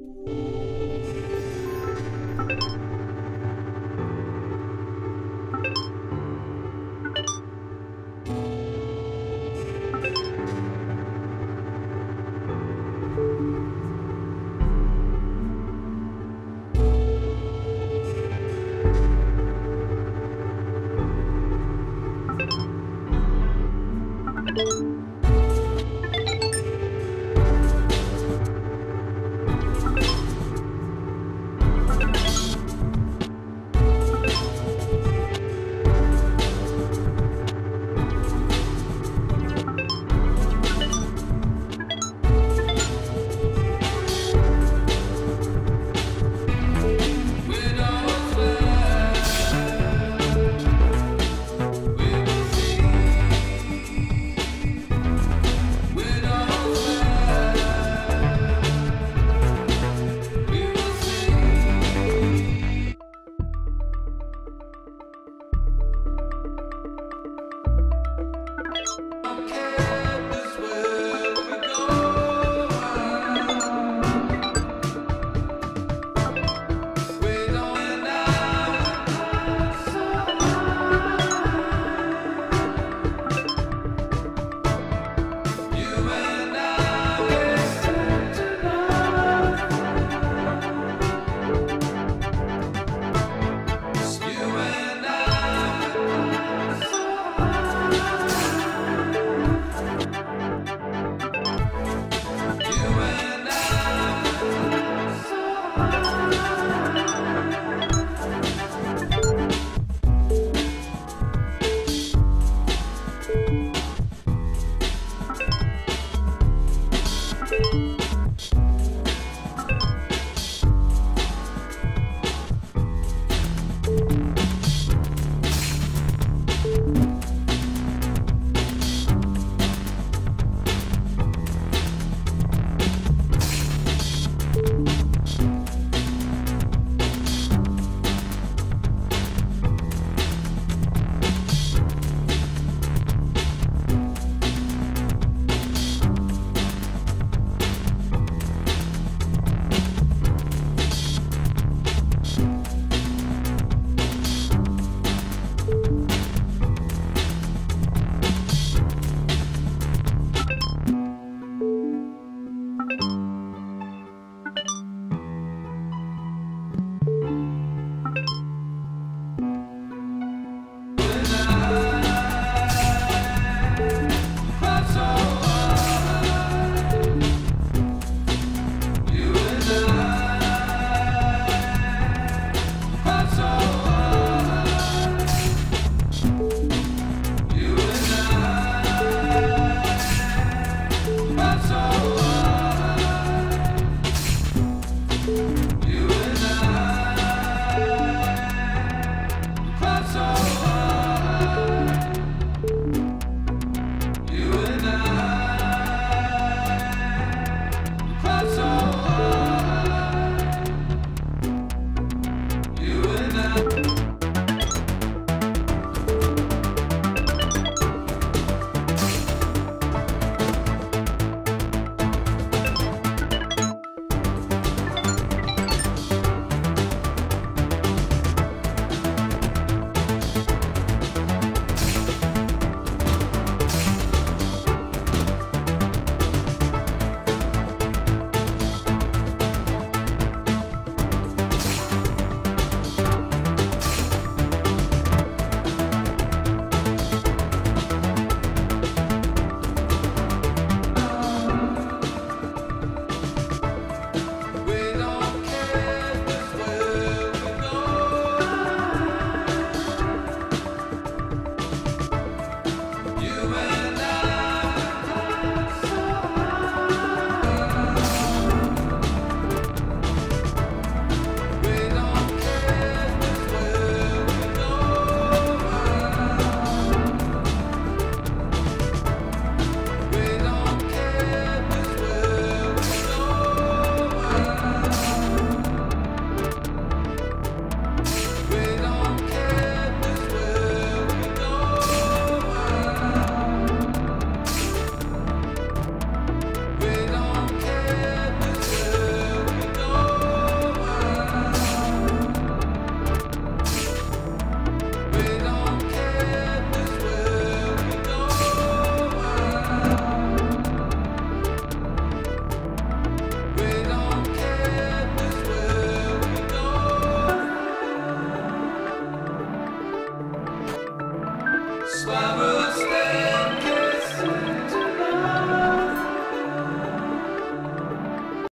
you